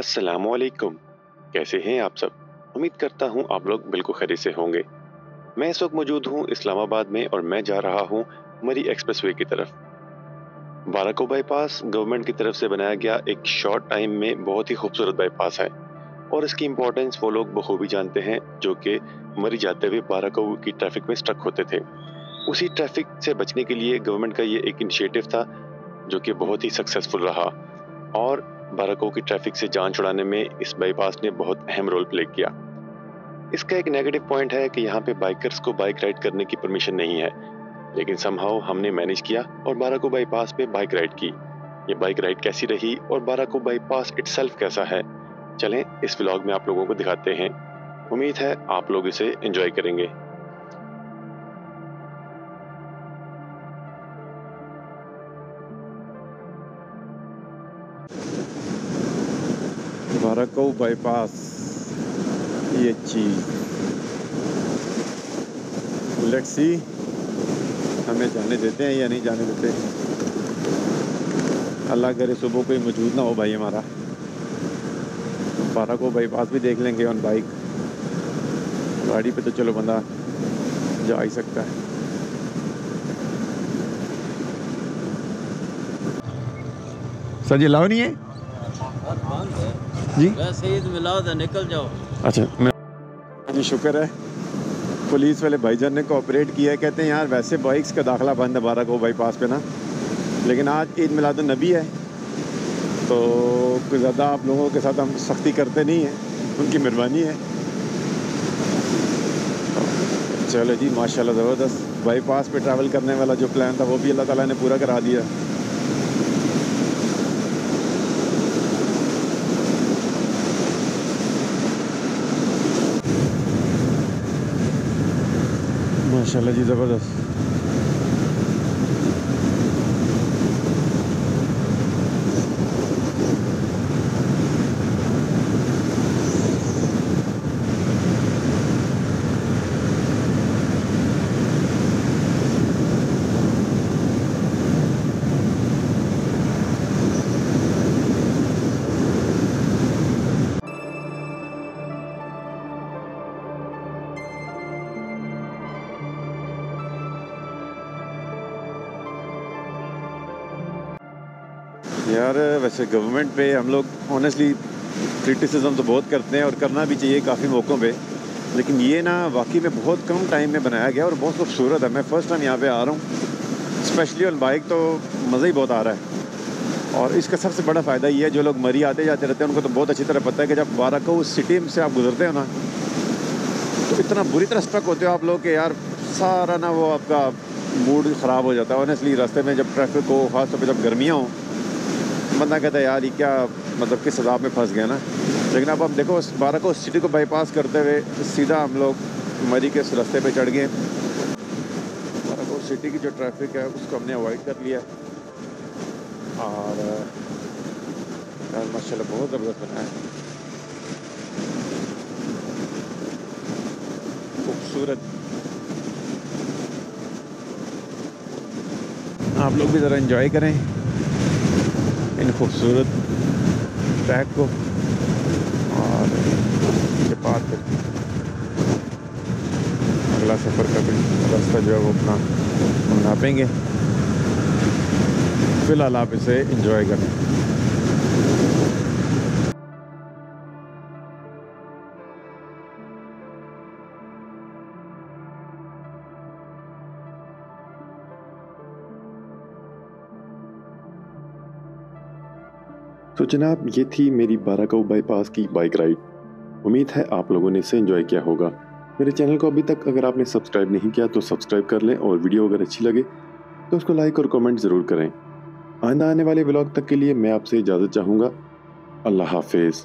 असलकुम कैसे हैं आप सब? उम्मीद करता हूँ आप लोग बिल्कुल खैरियत से होंगे। मैं इस वक्त मौजूद हूँ इस्लामाबाद में और मैं जा रहा हूँ मरी एक्सप्रेसवे की तरफ़। बाराको बाईपास गवर्नमेंट की तरफ़ से बनाया गया एक शॉर्ट टाइम में बहुत ही खूबसूरत बाईपास है और इसकी इम्पोर्टेंस वो लोग बखूबी जानते हैं, जो कि मरी जाते हुए बाराको की ट्रैफ़िक में स्ट्रक होते थे। उसी ट्रैफ़िक से बचने के लिए गवर्नमेंट का ये एक इनिशिएटिव था, जो कि बहुत ही सक्सेसफुल रहा। और बाराको की ट्रैफ़िक से जान छुड़ाने में इस बाईपास ने बहुत अहम रोल प्ले किया। इसका एक नेगेटिव पॉइंट है कि यहाँ पे बाइकर्स को बाइक राइड करने की परमिशन नहीं है, लेकिन समहाउ हमने मैनेज किया और बाराको बाईपास पे बाइक राइड की। ये बाइक राइड कैसी रही और बाराको बाईपास इटसेल्फ कैसा है? चलें, इस व्लॉग में आप लोगों को दिखाते हैं। उम्मीद है आप लोग इसे एंजॉय करेंगे। बाराको बाईपास ये चीज़। लेट्स सी हमें जाने देते हैं या नहीं जाने देते अल्लाह करे सुबह कोई मौजूद ना हो भाई हमारा। बाराको बाईपास भी देख लेंगे ऑन बाइक गाड़ी पे तो चलो बंदा जा ही सकता है। सर जी लाओ नहीं है? जी। वैसे ईद मिलाद है निकल जाओ। अच्छा जी शुक्र है। पुलिस वाले भाईजान ने कोऑपरेट किया है। कहते हैं यार वैसे बाइक्स का दाखला बंद है बारह को बाईपास पे ना। लेकिन आज ईद मिलाद नबी है। तो कुछ ज़्यादा आप लोगों के साथ हम सख्ती करते नहीं हैं। उनकी मेहरबानी है। चलो जी माशाल्लाह ज़बरदस्त। बाईपास पे ट्रैवल करने वाला जो प्लान था वो भी अल्लाह ताला ने पूरा करा दिया। माशाल्लाह जी ज़बरदस्त यार, वैसे गवर्नमेंट पे हम लोग ऑनेस्टली क्रिटिसिज्म तो बहुत करते हैं और करना भी चाहिए काफ़ी मौक़ों पे। लेकिन ये ना, वाकई में बहुत कम टाइम में बनाया गया और बहुत खूबसूरत है। मैं फ़र्स्ट टाइम यहाँ पे आ रहा हूँ। स्पेशली ऑन बाइक तो मज़ा ही बहुत आ रहा है। और इसका सबसे बड़ा फ़ायदा ये है, जो लोग मरी आते जाते रहते हैं, उनको तो बहुत अच्छी तरह पता है कि जब बारह को उस सिटी से आप गुजरते हो ना तो इतना बुरी तरह स्ट्रक होते हो आप लोग कि यार, सारा ना वो आपका मूड ख़राब हो जाता है। ऑनेस्टली रास्ते में जब ट्रैफ़िक हो, ख़ासतौर पर जब गर्मियाँ हों बंदा कहता है, यार, ये क्या मतलब किस हिसाब में फंस गया ना? लेकिन अब हम देखो, उस बारह को सिटी को बाईपास करते हुए सीधा हम लोग मरी के रास्ते पे चढ़ गए। बारह को सिटी की जो ट्रैफ़िक है, उसको हमने अवॉइड कर लिया। और माशाल्लाह, बहुत ज़बरदस्त बना है। खूबसूरत। आप लोग भी ज़रा इन्जॉय करें। इन खूबसूरत ट्रैक को और इसके बाद फिर अगला सफ़र का भी रास्ता जो है वो अपना नापेंगे। फ़िलहाल आप इसे इंजॉय करें। तो जनाब, ये थी मेरी बाराकाऊ बाईपास की बाइक राइड उम्मीद है आप लोगों ने इसे इन्जॉय किया होगा। मेरे चैनल को अभी तक अगर आपने सब्सक्राइब नहीं किया तो सब्सक्राइब कर लें और वीडियो अगर अच्छी लगे तो उसको लाइक और कमेंट ज़रूर करें। आइंदा आने वाले ब्लॉग तक के लिए मैं आपसे इजाज़त चाहूँगा। अल्लाह हाफिज़।